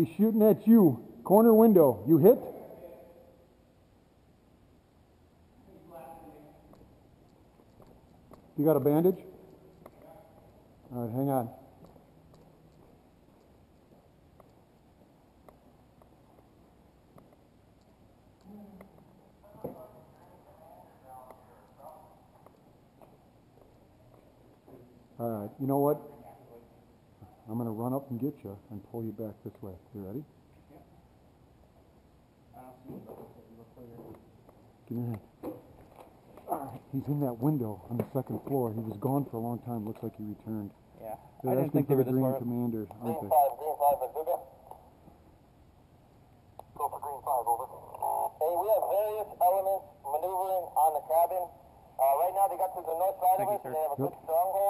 He's shooting at you. Corner window. You hit? You got a bandage? All right, hang on. All right, you know what? I'm gonna run up and get you and pull you back this way. You ready? Give me your hand. All right, he's in that window on the second floor. He was gone for a long time. Looks like he returned. Yeah. They're I didn't asking think they for were the Green far. Commander, aren't they? five, green five, Bazooka. Go for green five, over. Hey, we have various elements maneuvering on the cabin. Uh, right now they got to the north side Thank of us, sir. and they have a Yep. good stronghold